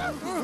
Ah!